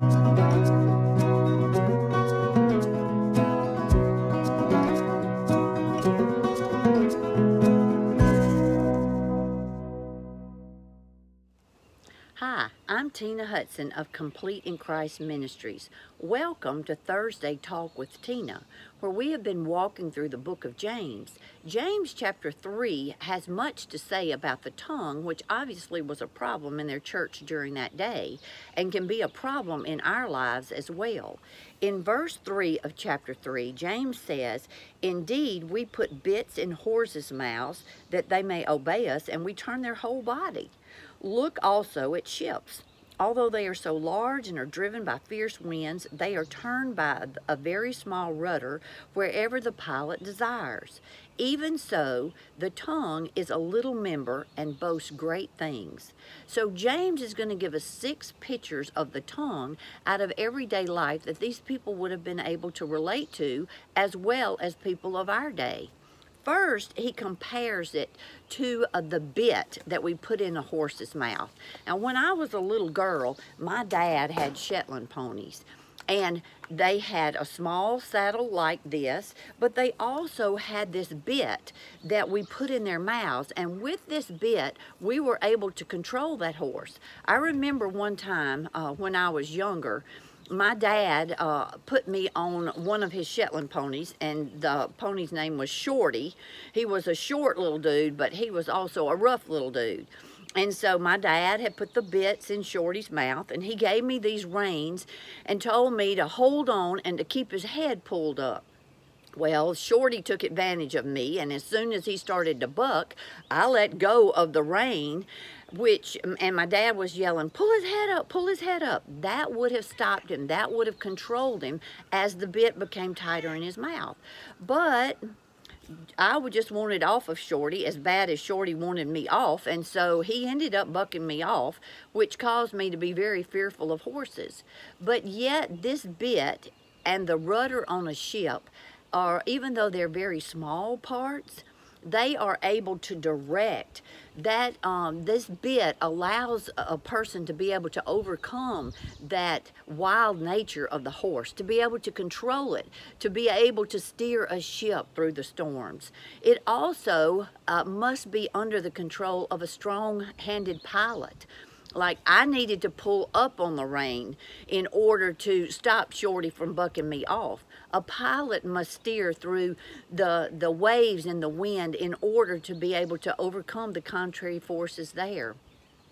Música Tina Hudson of Complete in Christ Ministries. Welcome to Thursday Talk with Tina, where we have been walking through the book of James. James chapter 3 has much to say about the tongue, which obviously was a problem in their church during that day and can be a problem in our lives as well. In verse 3 of chapter 3, James says, Indeed, we put bits in horses' mouths that they may obey us, and we turn their whole body. Look also at ships. Although they are so large and are driven by fierce winds, they are turned by a very small rudder wherever the pilot desires. Even so, the tongue is a little member and boasts great things. So James is going to give us six pictures of the tongue out of everyday life that these people would have been able to relate to as well as people of our day. First, he compares it to uh, the bit that we put in a horse's mouth. Now, when I was a little girl, my dad had Shetland ponies. And they had a small saddle like this, but they also had this bit that we put in their mouths. And with this bit, we were able to control that horse. I remember one time uh, when I was younger, my dad uh, put me on one of his Shetland ponies, and the pony's name was Shorty. He was a short little dude, but he was also a rough little dude. And so my dad had put the bits in Shorty's mouth, and he gave me these reins and told me to hold on and to keep his head pulled up. Well, Shorty took advantage of me, and as soon as he started to buck, I let go of the rein which and my dad was yelling pull his head up pull his head up. That would have stopped him. That would have controlled him as the bit became tighter in his mouth. But I would just want it off of Shorty as bad as Shorty wanted me off and so he ended up bucking me off which caused me to be very fearful of horses. But yet this bit and the rudder on a ship are even though they're very small parts they are able to direct that um, this bit allows a person to be able to overcome that wild nature of the horse, to be able to control it, to be able to steer a ship through the storms. It also uh, must be under the control of a strong-handed pilot like I needed to pull up on the rein in order to stop Shorty from bucking me off. A pilot must steer through the, the waves and the wind in order to be able to overcome the contrary forces there.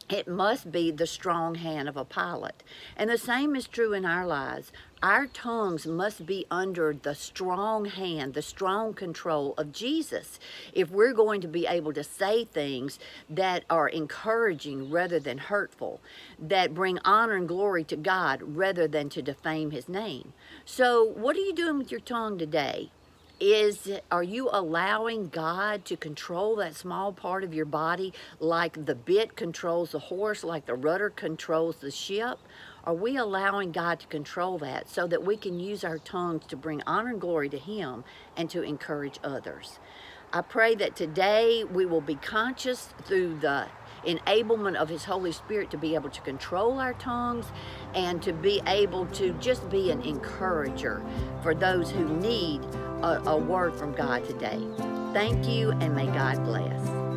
It must be the strong hand of a pilot. And the same is true in our lives. Our tongues must be under the strong hand, the strong control of Jesus if we're going to be able to say things that are encouraging rather than hurtful, that bring honor and glory to God rather than to defame his name. So what are you doing with your tongue today? Is are you allowing God to control that small part of your body like the bit controls the horse, like the rudder controls the ship? Are we allowing God to control that so that we can use our tongues to bring honor and glory to Him and to encourage others? I pray that today we will be conscious through the enablement of His Holy Spirit to be able to control our tongues and to be able to just be an encourager for those who need a, a word from God today. Thank you and may God bless.